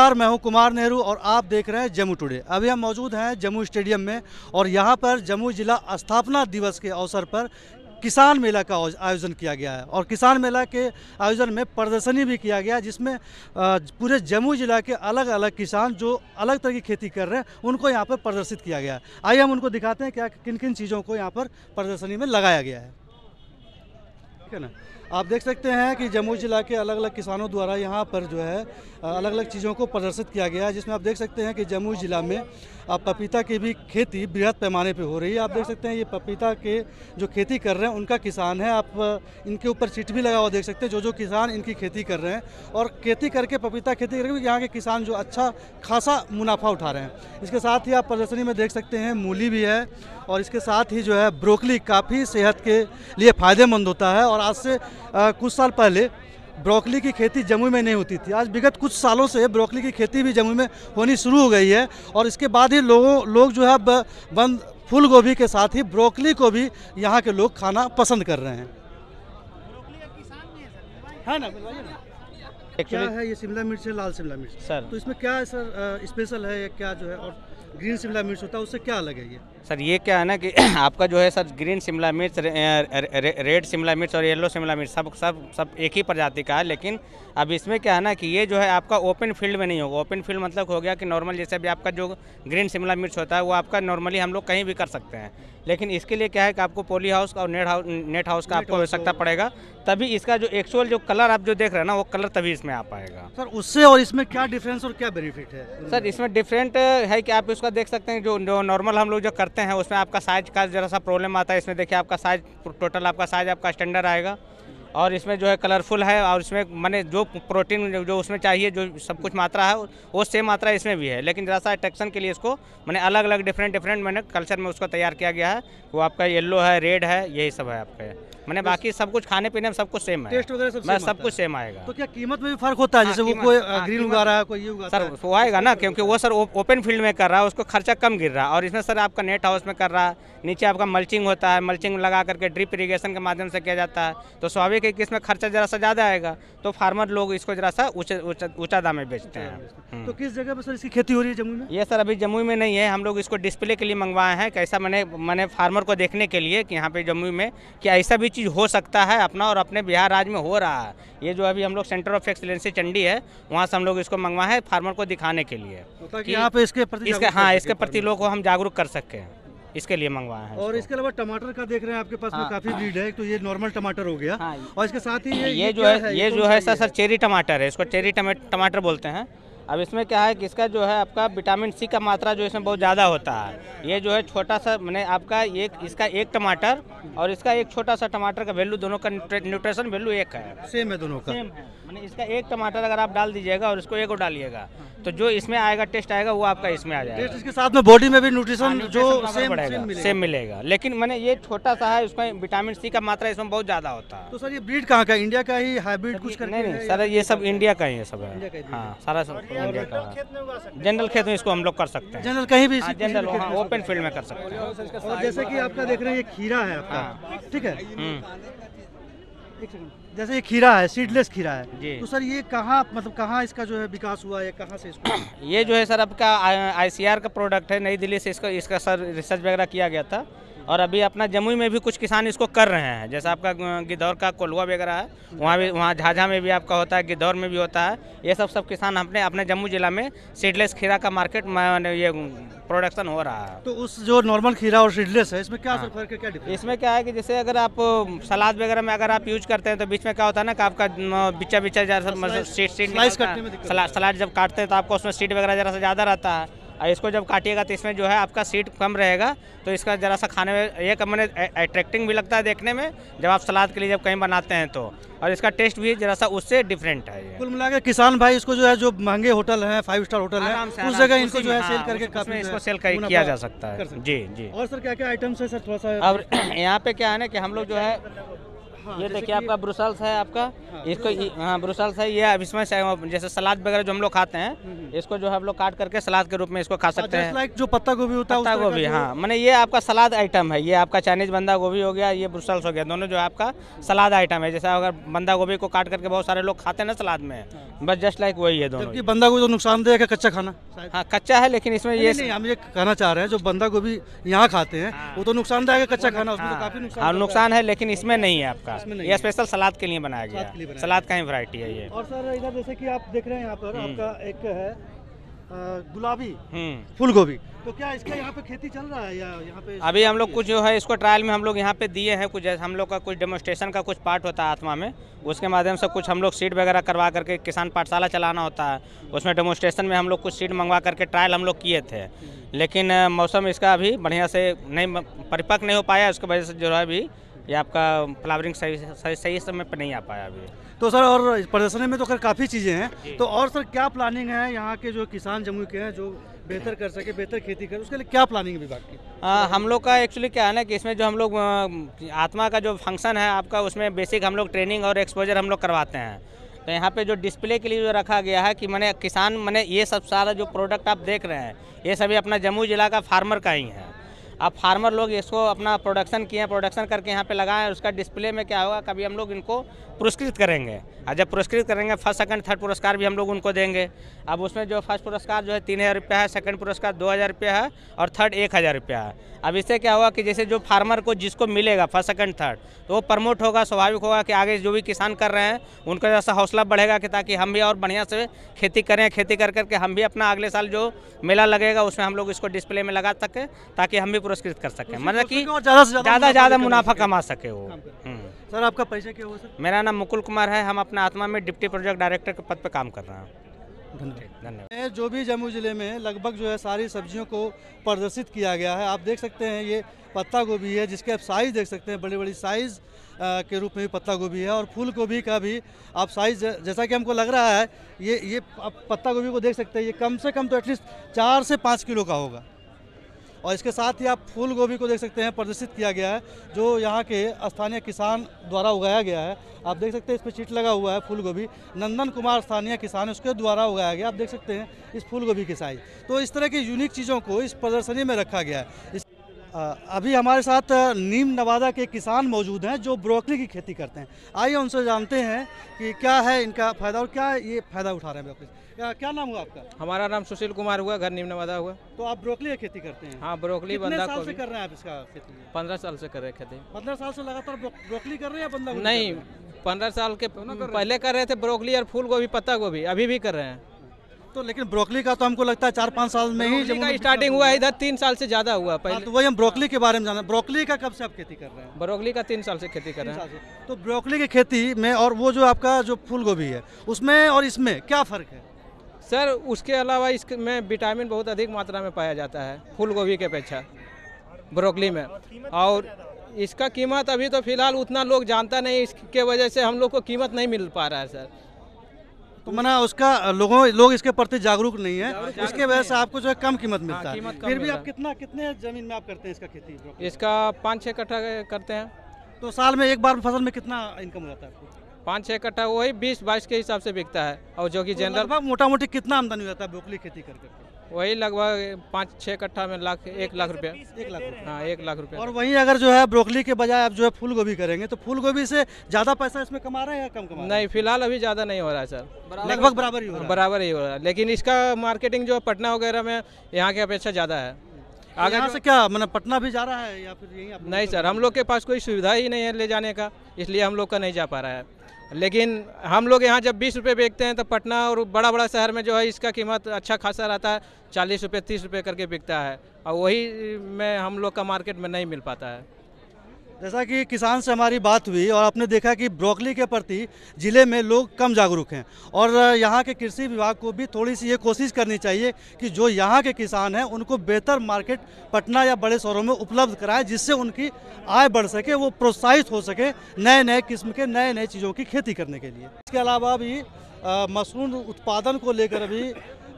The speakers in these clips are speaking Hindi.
नमस्कार, मैं हूँ कुमार नेहरू और आप देख रहे हैं जम्मू टुडे। अभी हम मौजूद हैं जम्मू स्टेडियम में और यहाँ पर जम्मू जिला स्थापना दिवस के अवसर पर किसान मेला का आयोजन किया गया है और किसान मेला के आयोजन में प्रदर्शनी भी किया गया जिसमें पूरे जम्मू जिला के अलग अलग किसान जो अलग तरह की खेती कर रहे हैं, उनको यहाँ पर प्रदर्शित किया गया है। आइए हम उनको दिखाते हैं क्या किन किन चीज़ों को यहाँ पर प्रदर्शनी में लगाया गया है। ठीक है ना? आप देख सकते हैं कि जम्मू जिला के अलग अलग किसानों द्वारा यहाँ पर जो है अलग अलग चीज़ों को प्रदर्शित किया गया है, जिसमें आप देख सकते हैं कि जम्मू जिला में अब पपीता की भी खेती बृहद पैमाने पे हो रही है। आप देख सकते हैं ये पपीता के जो खेती कर रहे हैं, उनका किसान है। आप, इनके ऊपर सीट भी लगा हुआ देख सकते हैं जो जो किसान इनकी खेती कर रहे हैं और खेती करके पपीता खेती करके यहाँ के किसान जो अच्छा खासा मुनाफा उठा रहे हैं। इसके साथ ही आप प्रदर्शनी में देख सकते हैं, मूली भी है और इसके साथ ही जो है, ब्रोकली काफ़ी सेहत के लिए फ़ायदेमंद होता है और आज से आ, कुछ साल पहले ब्रोकली की खेती जम्मू में नहीं होती थी। आज विगत कुछ सालों से ब्रोकली की खेती भी जम्मू में होनी शुरू हो गई है और इसके बाद ही लोगों लोग जो है बंद फूल गोभी के साथ ही ब्रोकली को भी यहाँ के लोग खाना पसंद कर रहे हैं। है ना। क्या है ये शिमला मिर्च है लाल शिमला मिर्च? सर। तो इसमें क्या है सर स्पेशल है क्या जो है? और ग्रीन शिमला मिर्च होता है उससे क्या अलग है ये? सर ये क्या है ना कि आपका जो है सर ग्रीन शिमला मिर्च रे, रे, रेड शिमला मिर्च और येलो शिमला मिर्च सब सब सब एक ही प्रजाति का है लेकिन अब इसमें क्या है ना कि ये जो है आपका ओपन फ़ील्ड में नहीं होगा। ओपन फ़ील्ड मतलब हो गया कि नॉर्मल जैसे अभी आपका जो ग्रीन शिमला मिर्च होता है वो आपका नॉर्मली हम लोग कहीं भी कर सकते हैं। लेकिन इसके लिए क्या है कि आपको पोली हाउस और नेट हाउस नेट हाउस का आपको आवश्यकता पड़ेगा। तभी इसका जो एक्चुअल जो कलर आप जो देख रहे हैं ना वो कलर तभी इसमें आ पाएगा। सर उससे और इसमें क्या डिफरेंस और क्या बेनिफिट है? सर इसमें डिफरेंट है कि आप इसका देख सकते हैं जो जो नॉर्मल हम लोग जो करते हैं उसमें आपका साइज़ का जरा सा प्रॉब्लम आता है। इसमें देखिए आपका साइज़ टोटल आपका साइज़ आपका स्टैंडर्ड आएगा। और इसमें जो है कलरफुल है और इसमें मैंने जो प्रोटीन जो उसमें चाहिए जो सब कुछ मात्रा है वो सेम मात्रा इसमें भी है। लेकिन ज़रा सा अट्रैक्शन के लिए इसको मैंने अलग अलग डिफरेंट डिफरेंट मैंने कल्चर में उसको तैयार किया गया है। वो आपका येल्लो है रेड है यही सब है आपका। मैंने बाकी सब कुछ खाने पीने में सब कुछ सेम है टेस्ट वगैरह सब, सब कुछ सेम आएगा। तो क्या कीमत में भी फ़र्क होता है? जैसे वो कोई ग्रीन उगा रहा है कोई ये उगा सर वो आएगा ना क्योंकि वो सर ओपन फ़ील्ड में कर रहा है उसको खर्चा कम गिर रहा है। और इसमें सर आपका नेट हाउस में कर रहा है नीचे आपका मल्चिंग होता है मल्चिंग लगा करके ड्रिप इरीगेशन के माध्यम से किया जाता है। तो स्वाभाविक है कि इसमें खर्चा जरा सा ज़्यादा आएगा तो फार्मर लोग इसको जरा सा ऊँचा दाम में बेचते हैं। हम्म। तो किस जगह पर सर इसकी खेती हो रही है जम्मू में? ये सर अभी जम्मू में नहीं है हम लोग इसको डिस्प्ले के लिए मंगवाए हैं। कैसा मैंने मैंने फार्मर को देखने के लिए कि यहाँ पे जम्मू में कि ऐसा भी चीज़ हो सकता है अपना और अपने बिहार राज्य में हो रहा है। ये जो अभी हम लोग सेंटर ऑफ़ एक्सलेंसी चंडी है वहाँ से हम लोग इसको मंगवाए हैं फार्मर को दिखाने के लिए यहाँ पे इसके प्रति इसके हाँ इसके प्रति लोग को हम जागरूक कर सके हैं इसके लिए मंगवाया है और इसके। अलावा टमाटर का देख रहे हैं आपके पास हाँ। में काफ़ी ब्रीड है तो ये नॉर्मल टमाटर हो गया। हाँ। और इसके साथ ही ये, ये जो है ये जो है सर सर चेरी टमाटर है इसको चेरी टमाटर बोलते हैं। अब इसमें क्या है कि इसका जो है आपका विटामिन सी का मात्रा जो इसमें बहुत ज़्यादा होता है। ये जो है छोटा सा मैंने आपका एक इसका एक टमाटर और इसका एक छोटा सा टमाटर का वैल्यू दोनों का न्यूट्रिशन वैल्यू एक है। सेम है दोनों का? सेम है। मैंने इसका एक टमाटर अगर आप डाल दीजिएगा और इसको एक और डालिएगा तो जो इसमें आएगा टेस्ट आएगा वो आपका इसमें आ जाएगा। इसके साथ में बॉडी में भी न्यूट्रिशन हाँ, जो सेम मिलेगा। सेम मिलेगा। लेकिन मैंने ये छोटा सा है उसमें विटामिन सी का मात्रा इसमें बहुत ज़्यादा होता है। तो सर ये ब्रीड कहाँ का इंडिया का ही हाइब्रिड कुछ नहीं नहीं सर ये सब इंडिया का ही है सब। है हाँ। सारा सब जनरल खेत में इसको हम लोग कर सकते हैं। जनरल कहीं भी जनरल ओपन फ़ील्ड में कर सकते हैं। और जैसे कि आपका देख रहे हैं ये खीरा है आपका। हाँ। ठीक है? हम्म। जैसे ये खीरा है सीडलेस खीरा है जी। तो सर ये कहाँ मतलब कहाँ इसका जो है विकास हुआ है कहाँ से इसको ये जो है सर आपका आईसीआर का प्रोडक्ट है नई दिल्ली से इसका इसका सर रिसर्च वगैरह किया गया था। और अभी अपना जमुई में भी कुछ किसान इसको कर रहे हैं। जैसा आपका गिद्धौर का कोल्हुआ वगैरह है वहाँ भी वहाँ झाझा में भी आपका होता है गिद्धौर में भी होता है। ये सब सब किसान अपने अपने जम्मू जिला में सीडलेस खीरा का मार्केट ये प्रोडक्शन हो रहा है। तो उस जो नॉर्मल खीरा और सीडलेस है इसमें क्या हाँ। फ़र्क है क्या डिफरेंस इसमें क्या है कि जैसे अगर आप सलाद वगैरह में अगर आप यूज़ करते हैं तो बीच में क्या होता है ना कि आपका बिच्चा बिच्चा जरा सीट सीट सलाद जब काटते हैं तो आपको उसमें सीट वगैरह जरा सा ज़्यादा रहता है। इसको जब काटिएगा तो इसमें जो है आपका सीट कम रहेगा। तो इसका ज़रा सा खाने में एक मैंने अट्रैक्टिंग भी लगता है देखने में जब आप सलाद के लिए जब कहीं बनाते हैं तो। और इसका टेस्ट भी जरा सा उससे डिफरेंट है कुल मिला के किसान भाई इसको जो है जो महँगे होटल हैं फाइव स्टार होटल है उस जगह इनको जो है सेल हाँ, करके काफ़ी इसको सेल किया जा सकता है। जी जी। और सर क्या क्या आइटम्स है सर थोड़ा सा अब यहाँ पे क्या है ना कि हम लोग जो है ये जैसे देखिए आपका ब्रुसल्स है आपका। हाँ, इसको ये- हाँ। ब्रुसल्स है ये अब इसमें जैसे सलाद वगैरह जो हम लोग खाते हैं इसको जो है हम लोग काट करके सलाद के रूप में इसको खा सकते हैं। लाइक जो पत्ता गोभी होता है पत्ता गोभी हाँ। मैंने ये आपका सलाद आइटम है ये आपका चाइनीज़ बंदा गोभी हो गया ये ब्रुसल्स हो गया दोनों जो आपका सलाद आइटम है। जैसे अगर बंदा गोभी को काट करके बहुत सारे लोग खाते हैं ना सलाद में बस जस्ट लाइक वही है दोनों बंदा गोभी तो नुकसानदेह है कच्चा खाना हाँ कच्चा है लेकिन इसमें ये हम ये कहना चाह रहे हैं जो बंदा गोभी यहाँ खाते हैं वो तो नुकसानदायक है कच्चा खाना उसमें तो हाँ, काफ़ी हाँ है। नुकसान है लेकिन इसमें नहीं है आपका। ये स्पेशल सलाद के लिए बनाया गया। सलाद का ही वैरायटी है ये। और सर इधर जैसे कि आप देख रहे हैं यहाँ पर हम्म। आपका एक है गुलाबी हम्म। फूल गोभी तो क्या इसका यहाँ पे खेती चल रहा है या यहाँ पे अभी हम लोग कुछ जो है इसको ट्रायल में हम लोग यहाँ पे दिए हैं कुछ हम लोग का कुछ डेमोस्ट्रेशन का कुछ पार्ट होता है आत्मा में। उसके माध्यम से कुछ हम लोग सीड वगैरह करवा करके किसान पाठशाला चलाना होता है। उसमें डेमोस्ट्रेशन में हम लोग कुछ सीड मंगवा करके ट्रायल हम लोग किए थे। लेकिन मौसम इसका अभी बढ़िया से नहीं परिपक्व नहीं हो पाया उसकी वजह से जो है अभी ये आपका फ्लावरिंग सही सही सही समय पर नहीं आ पाया अभी। तो सर और प्रदर्शनी में तो खैर काफ़ी चीज़ें हैं। तो और सर क्या प्लानिंग है यहाँ के जो किसान जम्मू के हैं जो बेहतर कर सके बेहतर खेती करे उसके लिए क्या प्लानिंग है विभाग की? आ, हम लोग का एक्चुअली क्या है ना कि इसमें जो हम लोग आत्मा का जो फ़ंक्शन है आपका उसमें बेसिक हम लोग ट्रेनिंग और एक्सपोजर हम लोग करवाते हैं। तो यहाँ पे जो डिस्प्ले के लिए जो रखा गया है कि मैंने किसान मैंने ये सब सारा जो प्रोडक्ट आप देख रहे हैं ये सभी अपना जम्मू जिला का फार्मर का ही है। अब फार्मर लोग इसको अपना प्रोडक्शन किए हैं प्रोडक्शन करके यहाँ पे लगाए उसका डिस्प्ले में क्या होगा, कभी हम लोग इनको पुरस्कृत करेंगे। और जब पुरस्कृत करेंगे फ़र्स्ट सेकंड थर्ड पुरस्कार भी हम लोग उनको देंगे। अब उसमें जो फ़र्स्ट पुरस्कार जो है, तीन हज़ार रुपया है सेकंड पुरस्कार दो हज़ार रुपया है, और थर्ड एक हज़ार रुपया है। अब इससे क्या होगा कि जैसे जो फार्मर को जिसको मिलेगा फ़र्स्ट सेकंड थर्ड तो वो प्रमोट होगा, स्वाभाविक होगा कि आगे जो भी किसान कर रहे हैं, उनका जैसा हौसला बढ़ेगा कि ताकि हम भी और बढ़िया से खेती करें, खेती कर करके हम भी अपना अगले साल जो मेला लगेगा, उसमें हम लोग इसको डिस्प्ले में लगा सकें, ताकि हम भी पुरस्कृत कर सकें। मतलब कि ज़्यादा से ज़्यादा ज़्यादा मुनाफा कमा सके। वो। हम्म। सर आपका परिचय क्या हुआ सर? मेरा नाम मुकुल कुमार है। हम अपना आत्मा में डिप्टी प्रोजेक्ट डायरेक्टर के पद पर काम कर रहे हैं। धन्यवाद। धन्यवाद। जो भी जम्मू ज़िले में लगभग जो है सारी सब्जियों को प्रदर्शित किया गया है आप देख सकते हैं ये पत्ता गोभी है जिसके आप साइज़ देख सकते हैं बड़ी बड़ी साइज़ के रूप में भी पत्ता गोभी है और फूल गोभी का भी आप साइज़ जैसा कि हमको लग रहा है ये ये आप पत्ता गोभी को देख सकते हैं ये कम से कम तो एटलीस्ट चार से पाँच किलो का होगा। और इसके साथ ही आप फूल गोभी को देख सकते हैं प्रदर्शित किया गया है जो यहाँ के स्थानीय किसान द्वारा उगाया गया है। आप देख सकते हैं इस पर चीट लगा हुआ है फूल गोभी। नंदन कुमार स्थानीय किसान है, उसके द्वारा उगाया गया। आप देख सकते हैं इस फूल गोभी की साइज़। तो इस तरह की यूनिक चीज़ों को इस प्रदर्शनी में रखा गया है। अभी हमारे साथ नीम नवादा के किसान मौजूद हैं जो ब्रोकली की खेती करते हैं। आइए उनसे जानते हैं कि क्या है इनका फ़ायदा और क्या ये फ़ायदा उठा रहे हैं ब्रोकली क्या क्या नाम हुआ आपका? हमारा नाम सुशील कुमार हुआ घर नीम नवादा हुआ। तो आप ब्रोकली की खेती करते हैं? हाँ ब्रोकली बंदा साल से कर रहे हैं आप इसका खेती? पंद्रह साल से कर रहे हैं खेती। पंद्रह साल से लगातार ब्रोकली कर रहे हैं बंदा नहीं? पंद्रह साल के पहले कर रहे थे ब्रोकली और फूल गोभी पत्ता गोभी अभी भी कर रहे हैं। तो लेकिन ब्रोकली का तो हमको लगता है चार पाँच साल में ही जब स्टार्टिंग हुआ है इधर तीन साल से ज़्यादा हुआ हाँ, पहले तो वही हम ब्रोकली के बारे में जाना ब्रोकली का कब से आप खेती कर रहे हैं? ब्रोकली का तीन साल से खेती कर रहे हैं। तो ब्रोकली की खेती में और वो जो आपका जो फूल गोभी है उसमें और इसमें क्या फ़र्क है? सर उसके अलावा इसमें विटामिन बहुत अधिक मात्रा में पाया जाता है फूल गोभी के अपेक्षा ब्रोकली में। और इसका कीमत अभी तो फ़िलहाल उतना लोग जानता नहीं इसके वजह से हम लोग को कीमत नहीं मिल पा रहा है सर। तो मना उसका लोगों लोग इसके प्रति जागरूक नहीं है। इसके वजह से आपको जो है कम कीमत मिलता है कीमत है फिर भी आप कितना कितने ज़मीन में आप करते हैं इसका खेती? इसका पाँच छः कट्ठा करते हैं। तो साल में एक बार फ़सल में कितना इनकम हो जाता है आपको? पाँच छः कट्ठा वही बीस बाईस के हिसाब से बिकता है। और जो कि तो जनरल मोटा मोटी कितना आमदनी हो जाता है बोकली खेती कर करके वही लगभग पाँच छः कट्ठा में लाख एक लाख रुपया। एक लाख। हाँ एक लाख रुपया। और वहीं अगर जो है ब्रोकली के बजाय आप जो है फूल गोभी करेंगे तो फूल गोभी से ज़्यादा पैसा इसमें कमा रहे हैं या कम कमा रहे नहीं फ़िलहाल अभी ज़्यादा नहीं हो रहा है सर। लगभग बराबर ही हो रहा है। बराबर ही हो रहा है। लेकिन इसका मार्केटिंग जो है पटना वगैरह में यहाँ की अपेक्षा ज़्यादा है। तो यहाँ से क्या मतलब पटना भी जा रहा है या फिर यहीं नहीं सर हम लोग के पास कोई सुविधा ही नहीं है ले जाने का इसलिए हम लोग का नहीं जा पा रहा है। लेकिन हम लोग यहाँ जब बीस रुपये बेचते हैं तो पटना और बड़ा बड़ा शहर में जो है इसका कीमत अच्छा खासा रहता है। चालीस रुपये, तीस रुपये करके बिकता है। और वही में हम लोग का मार्केट में नहीं मिल पाता है। जैसा कि किसान से हमारी बात हुई और आपने देखा कि ब्रोकली के प्रति ज़िले में लोग कम जागरूक हैं और यहाँ के कृषि विभाग को भी थोड़ी सी ये कोशिश करनी चाहिए कि जो यहाँ के किसान हैं, उनको बेहतर मार्केट, पटना या बड़े शहरों में उपलब्ध कराए, जिससे उनकी आय बढ़ सके, वो प्रोत्साहित हो सके नए नए किस्म के नए नए चीज़ों की खेती करने के लिए। इसके अलावा भी मशरूम उत्पादन को लेकर भी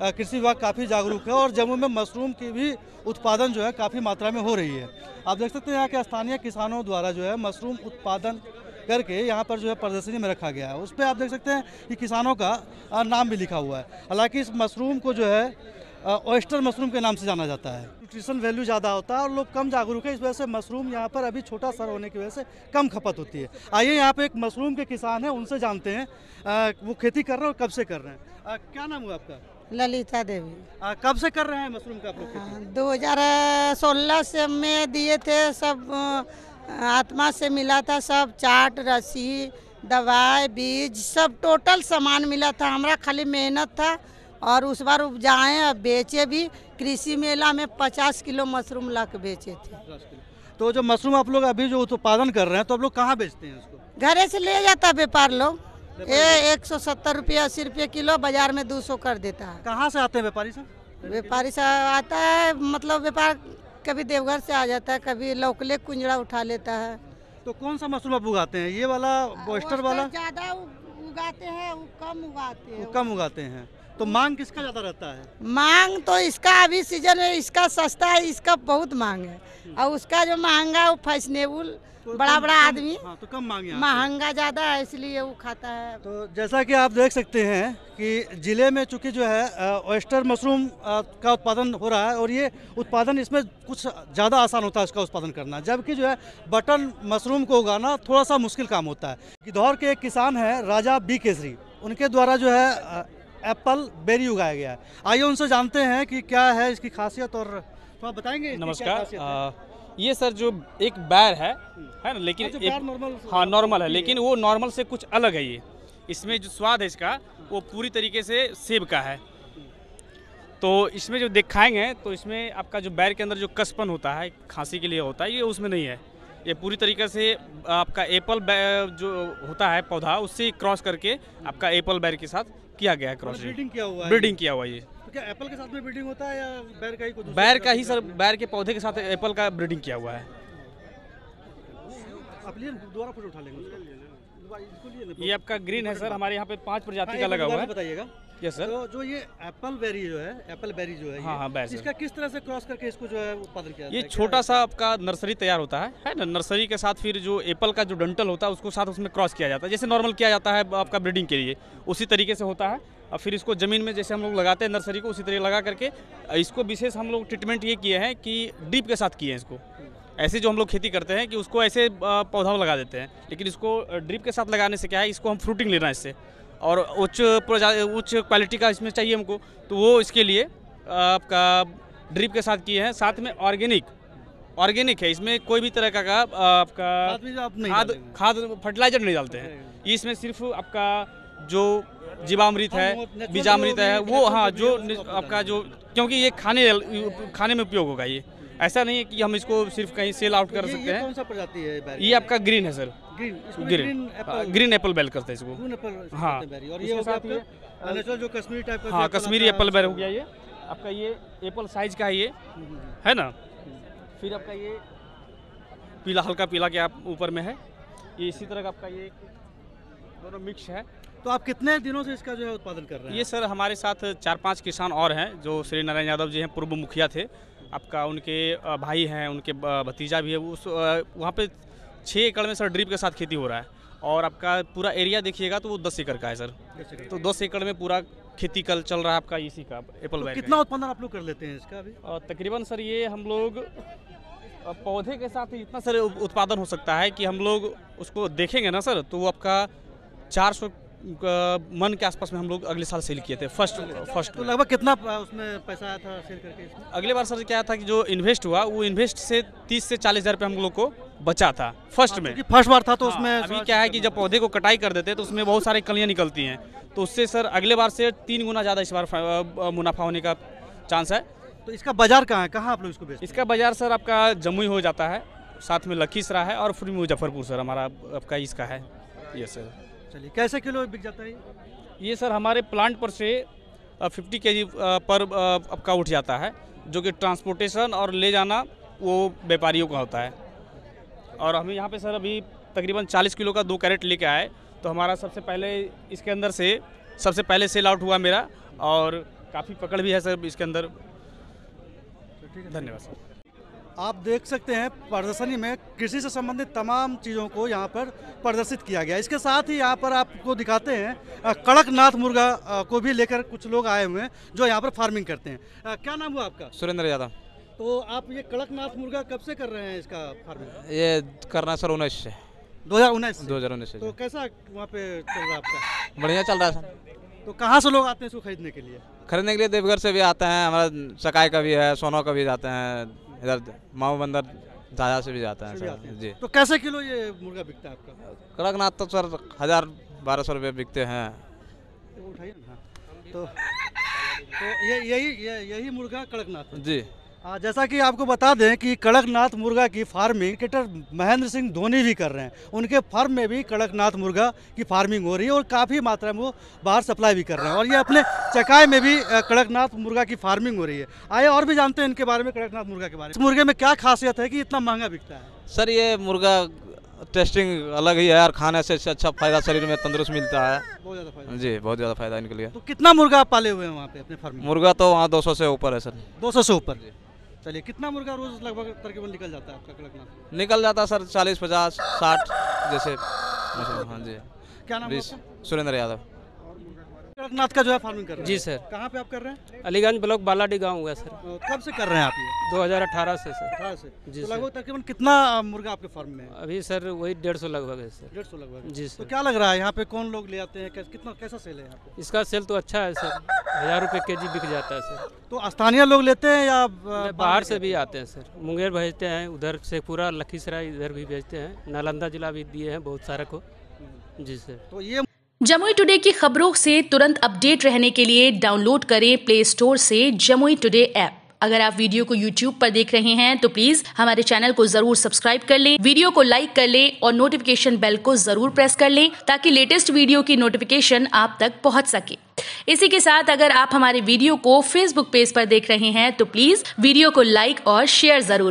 कृषि विभाग काफ़ी जागरूक है और जम्मू में मशरूम की भी उत्पादन जो है काफ़ी मात्रा में हो रही है। आप देख सकते हैं यहाँ के स्थानीय किसानों द्वारा जो है मशरूम उत्पादन करके यहाँ पर जो है प्रदर्शनी में रखा गया है। उस पर आप देख सकते हैं कि किसानों का नाम भी लिखा हुआ है। हालाँकि इस मशरूम को जो है ऑयस्टर मशरूम के नाम से जाना जाता है। न्यूट्रिशन वैल्यू ज़्यादा होता है और लोग कम जागरूक है, इस वजह से मशरूम यहाँ पर अभी छोटा सर होने की वजह से कम खपत होती है। आइए यहाँ पे एक मशरूम के किसान हैं, उनसे जानते हैं वो खेती कर रहे हैं और कब से कर रहे हैं। क्या नाम हुआ आपका? ललिता देवी। अ, कब से कर रहे हैं मशरूम का आप दो हज़ार सोलह से में दिए थे सब आत्मा से मिला था सब चाट रस्सी दवाई बीज सब टोटल सामान मिला था। हमारा खाली मेहनत था और उस बार उपजाए और बेचे भी। कृषि मेला में पचास किलो मशरूम ला के बेचे थे। तो जो मशरूम आप लोग अभी जो उत्पादन कर रहे हैं तो आप लोग कहाँ बेचते हैं उसको? घरे से ले जाता व्यापार लोग। ये एक सौ सत्तर रुपये अस्सी रुपये किलो बाज़ार में दो सौ कर देता है। कहाँ से आते हैं व्यापारी साहब व्यापारी से आता है मतलब व्यापार कभी देवघर से आ जाता है कभी लौकले कुंजड़ा उठा लेता है। तो कौन सा मशरूम आप उगाते हैं? ये वाला बॉस्टर वाला? ज़्यादा उगाते हैं वो कम उगाते हैं। कम उगाते हैं। तो मांग किसका ज़्यादा रहता है? मांग तो इसका अभी सीज़न में इसका सस्ता है इसका बहुत मांग है। और उसका जो महँगा वो फैशनेबल तो बड़ा बड़ा आदमी। हाँ तो कम मांग। महँगा ज़्यादा है इसलिए वो खाता है। तो जैसा कि आप देख सकते हैं कि ज़िले में चूँकि जो है ऑयस्टर मशरूम का उत्पादन हो रहा है और ये उत्पादन इसमें कुछ ज़्यादा आसान होता है इसका उत्पादन करना। जबकि जो है बटन मशरूम को उगाना थोड़ा सा मुश्किल काम होता है। गिद्धौर के एक किसान है राजा बी केसरी। उनके द्वारा जो है एप्पल बेरी उगाया गया है। आइए उनसे जानते हैं कि क्या है इसकी खासियत और तो आप बताएँगे नमस्कार खासियत है? आ, ये सर जो एक बैर है है ना लेकिन हाँ, एक- बैर हाँ नॉर्मल है लेकिन वो नॉर्मल से कुछ अलग है ये। इसमें जो स्वाद है इसका वो पूरी तरीके से सेब का है। तो इसमें जो दिखाएँगे तो इसमें आपका जो बैर के अंदर जो कसपन होता है खांसी के लिए होता है ये उसमें नहीं है। ये पूरी तरीके से आपका एप्पल जो होता है पौधा उससे क्रॉस करके आपका एप्पल बैर के साथ किया गया है क्रॉस ब्रीडिंग किया हुआ है ब्रीडिंग किया हुआ ये। क्या एप्पल के साथ में ब्रीडिंग होता है या बैर का ही दूसरा बैर का ही सर बैर के पौधे के साथ एप्पल का ब्रीडिंग किया हुआ है। दोबारा फ़ोटो उठा लेंगे ये आपका ग्रीन है सर हमारे यहाँ पे पाँच हाँ, प्रजाति का लगा हुआ है। बताइएगा। यस सर तो जो ये एप्पल बेरी जो है एप्पल बेरी जो है हाँ, हाँ, बेर, इसका किस तरह से क्रॉस करके इसको जो है उत्पादन किया ये छोटा सा आपका नर्सरी तैयार होता है है ना? नर्सरी के साथ फिर जो एप्पल का जो डंटल होता है उसको साथ उसमें क्रॉस किया जाता है। जैसे नॉर्मल किया जाता है आपका ब्रीडिंग के लिए उसी तरीके से होता है। और फिर इसको ज़मीन में जैसे हम लोग लगाते हैं नर्सरी को उसी तरह लगा करके इसको विशेष हम लोग ट्रीटमेंट ये किए हैं कि ड्रिप के साथ किए हैं इसको। ऐसे जो हम लोग खेती करते हैं कि उसको ऐसे पौधा लगा देते हैं। लेकिन इसको ड्रिप के साथ लगाने से क्या है इसको हम फ्रूटिंग लेना है इससे। और उच्च प्रजा- उच्च क्वालिटी का इसमें चाहिए हमको। तो वो इसके लिए आपका ड्रिप के साथ किए हैं। साथ में ऑर्गेनिक ऑर्गेनिक है। इसमें कोई भी तरह का, का आपका खाद। खाद फर्टिलाइज़र नहीं डालते हैं। इसमें सिर्फ़ आपका जो जीवामृत हाँ, बीजामृत है वो हाँ जो आपका जो क्योंकि ये खाने खाने में उपयोग होगा ये। ऐसा नहीं है कि हम इसको सिर्फ़ कहीं सेल आउट कर ये- सकते हैं। कौन सा प्रजाति है ये आपका ग्रीन है sir green green green apple bell करते हैं इसको। हाँ। हैं और ये साथ जो कश्मीरी टाइप का हाँ कश्मीरी एप्पल बेर हो गया ये। आपका ये एप्पल साइज़ का है ये। है ना? फिर आपका ये पीला हल्का पीला के आप ऊपर में है। ये इसी तरह का आपका ये दोनों मिक्स है। तो आप कितने दिनों से इसका जो है उत्पादन कर रहे हैं? ये सर हमारे साथ चार पाँच किसान और हैं जो श्री नारायण यादव जी हैं पूर्व मुखिया थे। आपका उनके भाई हैं उनके भतीजा भी है। उस वहाँ पे छः एकड़ में सर ड्रिप के साथ खेती हो रहा है। और आपका पूरा एरिया देखिएगा तो वो दस एकड़ का है सर। तो दस एकड़ में पूरा खेती कल चल रहा है आपका इसी का एप्पल? तो कितना उत्पादन आप लोग कर लेते हैं इसका अभी? और तकरीबन सर ये हम लोग पौधे के साथ इतना सर उत्पादन हो सकता है कि हम लोग उसको देखेंगे ना सर तो वो आपका 400 मन के आसपास में हम लोग अगले साल सेल किए थे फ़र्स्ट फ़र्स्ट तो लगभग कितना उसमें पैसा आया था सेल करके इसमें? अगले बार सर क्या था कि जो इन्वेस्ट हुआ वो इन्वेस्ट से 30 से चालीस हज़ार रुपये हम लोग को बचा था फ़र्स्ट में। फ़र्स्ट बार था तो हाँ, उसमें अभी क्या है कि जब पौधे को कटाई कर देते हैं तो उसमें बहुत सारी कलियाँ निकलती हैं। तो उससे सर अगले बार से तीन गुना ज़्यादा इस बार मुनाफा होने का चांस है। तो इसका बाज़ार कहाँ है? कहाँ आप लोग इसको बेचते इसका बाज़ार सर आपका जमुई हो जाता है साथ में लखीसराय है और फिर मुजफ्फरपुर सर हमारा आपका इसका है। ये सर चलिए कैसे किलो बिक जाता है ये? सर हमारे प्लांट पर से फिफ्टी के जी पर आपका उठ जाता है जो कि ट्रांसपोर्टेशन और ले जाना वो व्यापारियों का होता है। और हम यहाँ पे सर अभी तकरीबन 40 किलो का दो कैरेट लेके आए तो हमारा सबसे पहले इसके अंदर से सबसे पहले सेल आउट हुआ मेरा और काफ़ी पकड़ भी है सर इसके अंदर। धन्यवाद सर। आप देख सकते हैं प्रदर्शनी में कृषि से संबंधित तमाम चीज़ों को यहाँ पर प्रदर्शित किया गया इसके साथ ही यहाँ पर आपको दिखाते हैं कड़कनाथ मुर्गा को भी लेकर कुछ लोग आए हुए हैं जो यहाँ पर फ़ार्मिंग करते हैं। क्या नाम हुआ आपका? सुरेंद्र यादव। तो आप ये कड़कनाथ मुर्गा कब से कर रहे हैं इसका फ़ार्मिंग? ये करना सर उन्नीस से। दो हज़ार उन्नीस दो हज़ार उन्नीस से तो कैसा वहाँ पे चल रहा है आपका? बढ़िया चल रहा है सर। तो कहाँ से लोग आते हैं इसको खरीदने के लिए? खरीदने के लिए देवघर से भी आते हैं हमारा सकाई का भी है सोनो का भी जाते हैं इधर माओ बंदर ज़्यादा से भी जाता हैं सर जी। तो कैसे किलो ये मुर्गा बिकता है आपका? कड़कनाथ तो सर हज़ार बारह सौ रुपये बिकते हैं। हाँ। तो तो ये यही ये, यही मुर्गा कड़कनाथ जी। जैसा कि आपको बता दें कि कड़कनाथ मुर्गा की फ़ार्मिंग क्रिकेटर महेंद्र सिंह धोनी भी कर रहे हैं। उनके फार्म में भी कड़कनाथ मुर्गा की फ़ार्मिंग हो रही है और काफ़ी मात्रा में वो बाहर सप्लाई भी कर रहे हैं। और ये अपने चकाई में भी कड़कनाथ मुर्गा की फ़ार्मिंग हो रही है। आइए और भी जानते हैं इनके बारे में कड़कनाथ मुर्गा के बारे में। इस मुर्गे में क्या खासियत है कि इतना महँगा बिकता है? सर ये मुर्गा टेस्टिंग अलग ही है और खाने से अच्छा फ़ायदा शरीर में तंदुरुस्त मिलता है। बहुत ज़्यादा फ़ायदा। जी बहुत ज़्यादा फ़ायदा इनके लिए। तो कितना मुर्गा आप पाले हुए हैं वहाँ पे अपने फार्म मुर्गा तो वहाँ दो सौ से ऊपर है सर। दो सौ से ऊपर। चलिए कितना मुर्गा रोज लगभग तकरीबन निकल जाता है आपका कड़कनाथ? निकल जाता सर चालीस पचास साठ जैसे हाँ जी। क्या नाम सुरेंद्र यादव। कड़कनाथ का जो है फ़ार्मिंग कर रहे हैं। जी सर। कहाँ पे आप कर रहे हैं? अलीगंज ब्लॉक बालाडी गाँव हुआ सर। कब से कर रहे हैं आप ये? 2018 से सर। अठारह से। जी तो। लगभग तकरीबन कितना मुर्गा आपके फार्म में है? अभी सर वही डेढ़ सौ लगभग है सर। डेढ़ सौ लगभग जी तो सर। क्या लग रहा है यहाँ पे कौन लोग ले आते हैं? कितना कैसा सेल है यहाँ पे? इसका सेल तो अच्छा है सर। हज़ार रुपये के जी बिक जाता है सर। तो स्थानीय लोग लेते हैं या बाहर से भी आते हैं सर। मुंगेर भेजते हैं उधर से पूरा लखीसराय इधर भी भेजते हैं। नालंदा जिला भी दिए हैं बहुत सारा को। जी सर। तो ये जमुई टुडे की खबरों से तुरंत अपडेट रहने के लिए डाउनलोड करें प्ले स्टोर से जमुई टुडे ऐप। अगर आप वीडियो को YouTube पर देख रहे हैं तो प्लीज़ हमारे चैनल को ज़रूर सब्सक्राइब कर लें, वीडियो को लाइक कर लें और नोटिफिकेशन बेल को ज़रूर प्रेस कर लें ताकि लेटेस्ट वीडियो की नोटिफिकेशन आप तक पहुँच सके। इसी के साथ अगर आप हमारे वीडियो को फेसबुक पेज पर देख रहे हैं तो प्लीज़ वीडियो को लाइक और शेयर ज़रूर।